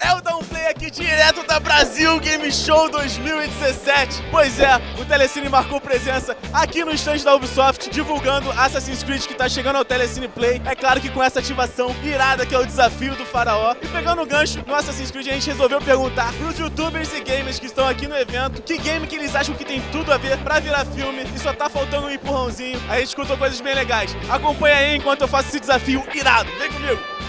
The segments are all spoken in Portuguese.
É o Downplay aqui direto da Brasil Game Show 2017. Pois é, o Telecine marcou presença aqui no stand da Ubisoft, divulgando Assassin's Creed que tá chegando ao Telecine Play. É claro que com essa ativação irada que é o desafio do faraó. E pegando o gancho no Assassin's Creed, a gente resolveu perguntar pros youtubers e gamers que estão aqui no evento que game que eles acham que tem tudo a ver pra virar filme e só tá faltando um empurrãozinho. A gente escutou coisas bem legais. Acompanha aí enquanto eu faço esse desafio irado. Vem comigo!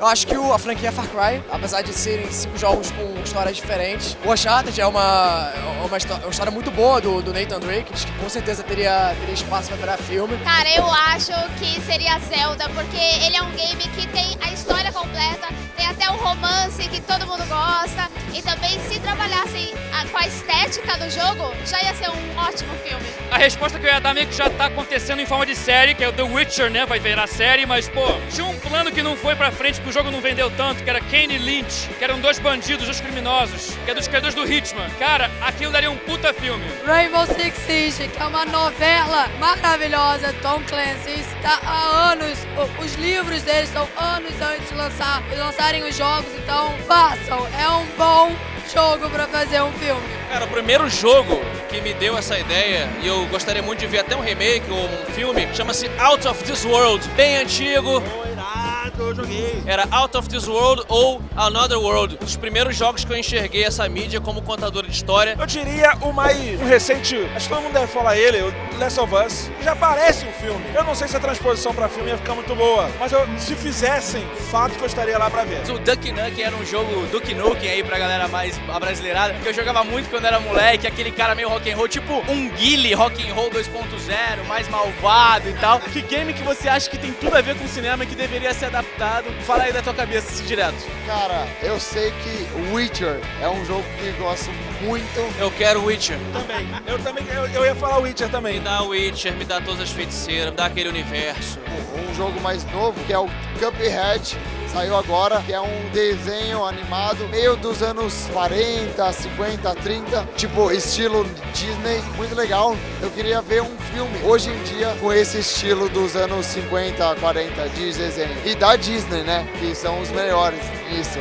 Eu acho que a franquia Far Cry, apesar de serem cinco jogos com histórias diferentes, o Uncharted é uma, é uma, histó- uma história muito boa do, do Nathan Drake, que com certeza teria, teria espaço para virar filme. Cara, eu acho que seria Zelda, porque ele é um game que tem a história completa, tem até o romance que todo mundo gosta, e também se trabalhassem com a estética do jogo, já ia ser um ótimo filme. A resposta que eu ia dar meio que já tá acontecendo em forma de série, que é o The Witcher, né? Vai virar série, mas, pô, tinha um plano que não foi pra frente, porque o jogo não vendeu tanto, que era Kane e Lynch, que eram dois bandidos, dois criminosos, que é dos criadores do Hitman. Cara, aquilo daria um puta filme. Rainbow Six Siege, que é uma novela maravilhosa, Tom Clancy, está há anos, os livros deles estão anos antes de lançar, de lançarem os jogos, então façam, é um bom jogo para fazer um filme. Cara, o primeiro jogo que me deu essa ideia, e eu gostaria muito de ver até um remake ou um filme, chama-se Out of This World, bem antigo. Irado, eu joguei. Era Out of This World ou Another World. Um dos primeiros jogos que eu enxerguei essa mídia como contadora de história. Eu diria o mais um recente, acho que todo mundo deve falar ele, o Last of Us, que já parece um filme. Eu não sei se a transposição pra filme ia ficar muito boa, mas eu- se fizessem, fato que eu estaria lá pra ver. O Duck Nukem era um jogo Duke Nukem aí pra galera mais abrasileirada, que eu jogava muito quando era moleque, aquele cara meio rock and roll, tipo um Guile rock and roll 2.0, mais malvado e tal. Que game que você acha que tem tudo a ver com cinema e que deveria ser adaptado? Fala aí da tua cabeça, assim, direto. Cara, eu sei que Witcher é um jogo que gosto muito. Eu quero Witcher. Também. Eu também, eu, eu ia falar Witcher Me também. dá Witcher, me dá todas as feiticeiras, me dá aquele universo. Um jogo mais novo, que é o Cuphead. Saiu agora, que é um desenho animado, meio dos anos 40, 50, 30, tipo estilo Disney, muito legal. Eu queria ver um filme hoje em dia com esse estilo dos anos 50, 40 de desenho. E da Disney, né? Que são os melhores nisso.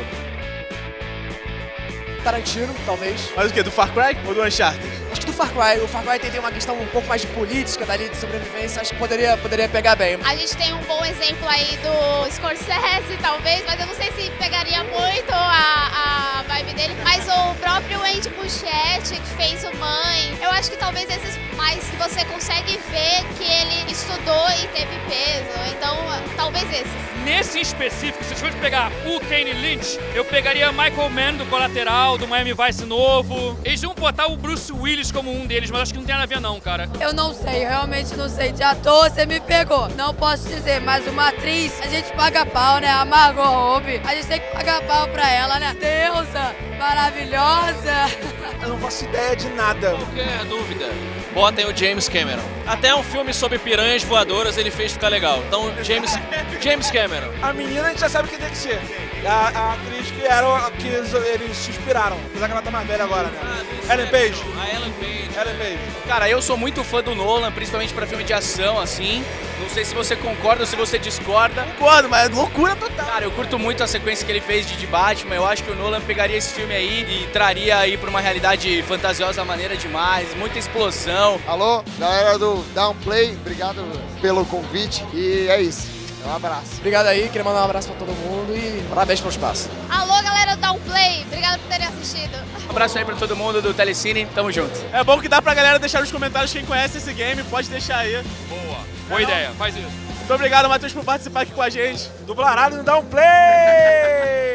Tarantino, talvez. Mas o que? Do Far Cry ou do Uncharted? Do Far Cry, o Far Cry tem, tem uma questão um pouco mais de política dali, de sobrevivência, acho que poderia, poderia pegar bem. A gente tem um bom exemplo aí do Scorsese, talvez, mas eu não sei se pegaria muito a, a vibe dele. Mas o próprio Andy Muschietti, que fez o Mãe, eu acho que talvez esses mais que você consegue ver que ele estudou e teve peso. Então, talvez esses. Nesse em específico, se eu fosse pegar o Kane Lynch, eu pegaria Michael Mann do Colateral, do Miami Vice novo. Eles vão botar o Bruce Willis como um deles, mas acho que não tem nada a ver não, cara. Eu não sei, eu realmente não sei. De ator, você me pegou. Não posso dizer, mas uma atriz, a gente paga pau, né? A Margot Robbie, a gente tem que pagar pau pra ela, né? Deusa, maravilhosa. Não faço ideia de nada. Qualquer dúvida, botem o James Cameron. Até um filme sobre piranhas voadoras ele fez ficar legal. Então, James, James Cameron. A menina a gente já sabe quem tem que ser. A, a atriz que era a- que eles, se inspiraram. Apesar que ela tá mais velha agora, né? Ellen Page. A Ellen Page. Ellen Page. Cara, eu sou muito fã do Nolan, principalmente pra filme de ação, assim. Não sei se você concorda ou se você discorda. Concordo, mas é loucura total. Cara, eu curto muito a sequência que ele fez de, de Batman. Eu acho que o Nolan pegaria esse filme aí e traria aí pra uma realidade fantasiosa maneira demais. Muita explosão. Alô, galera do Downplay, obrigado pelo convite e é isso. Um abraço. Obrigado aí, queria mandar um abraço pra todo mundo e parabéns pelo espaço. Alô, galera do Downplay, obrigada por terem assistido. Um abraço aí pra todo mundo do Telecine. Tamo junto. É bom que dá pra galera deixar nos comentários quem conhece esse game, pode deixar aí. Boa. Boa ideia, faz isso. Muito obrigado, Matheus, por participar aqui com a gente. Dublarado no Downplay!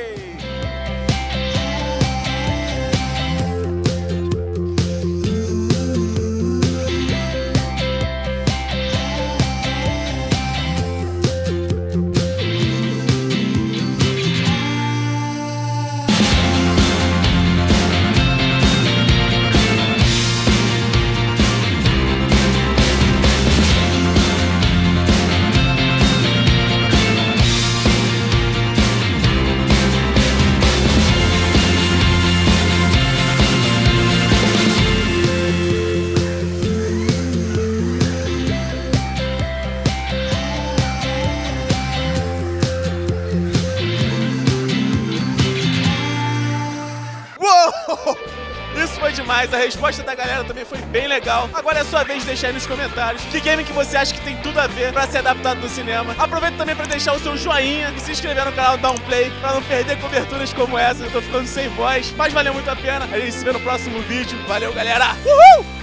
Isso foi demais, a resposta da galera também foi bem legal. Agora é sua vez de deixar aí nos comentários que game que você acha que tem tudo a ver pra ser adaptado no cinema. Aproveita também pra deixar o seu joinha e se inscrever no canal Downplay pra não perder coberturas como essa. Eu tô ficando sem voz, mas valeu muito a pena. A gente se vê no próximo vídeo. Valeu, galera! Uhul!